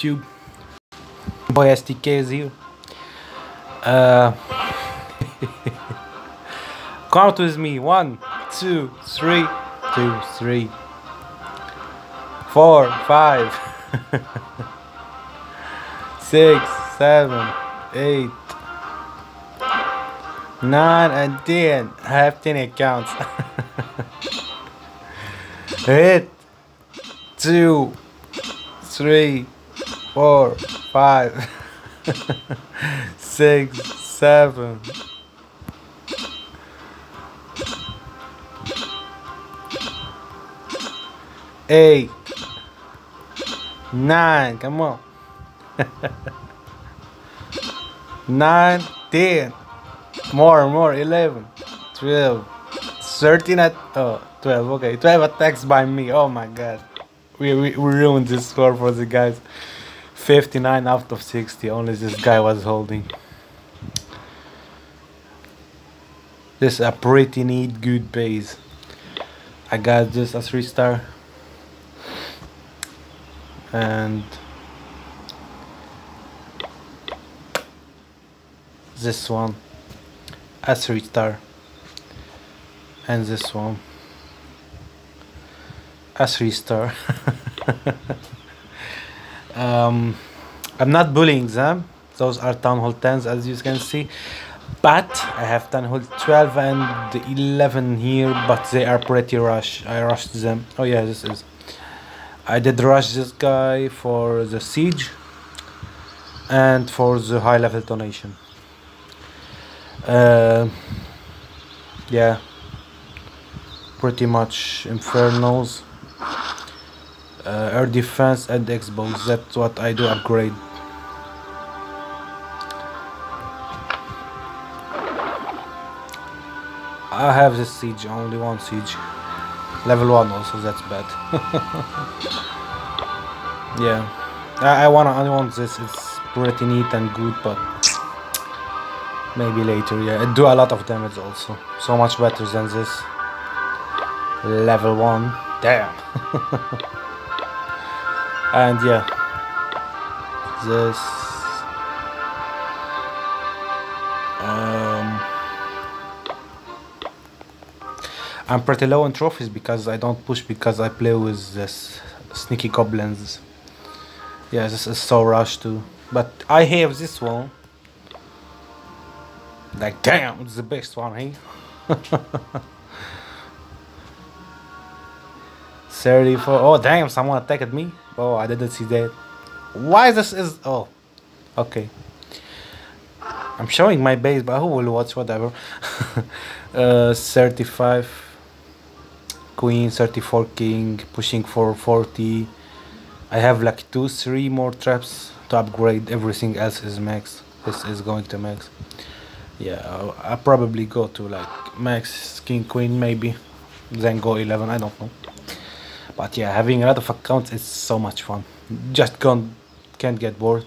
YouTube. Boy STK is here. Uh, count with me. One, two, three, two, three, four, five, six, seven, eight, nine, and ten. I have ten accounts. Hit two, three, four, five, six, seven. Eight, nine, come on. nine, ten, more, more, eleven, twelve, thirteen at oh, 12, okay, 12 attacks by me, oh my god. We, we, we ruined this score for the guys. 59 out of 60, only this guy was holding. This is a pretty neat good base. I got just a 3 star. And this one a 3 star. And this one a 3 star. um, I'm not bullying them. Those are Town Hall 10s as you can see. But I have Town Hall 12 and 11 here, but they are pretty rush. I rushed them. Oh yeah, this is. I did rush this guy for the siege and for the high level donation. Uh, yeah, pretty much infernals uh, air defense and X-bows that's what I do upgrade. I have this siege only one siege. Level 1 also that's bad. Yeah. I, I wanna want this it's pretty neat and good but maybe later yeah. It do a lot of damage also. So much better than this. Level 1 damn and yeah. This um, I'm pretty low on trophies because I don't push because I play with this sneaky goblins. Yeah this is so rush too. But I have this one. Like damn it's the best one hey 34 oh damn someone attacked me. Oh i didn't see that. Why this is oh okay. I'm showing my base but who will watch whatever. Uh 35 queen 34 king pushing for 40 i have like two three more traps to upgrade. Everything else is max. This is going to max. Yeah I'll probably go to like max king queen maybe. Then go 11 i don't know but yeah, having a lot of accounts is so much fun. Just can't, can't get bored.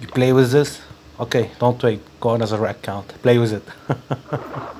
You play with this? Okay, don't wait. Go another account. Play with it.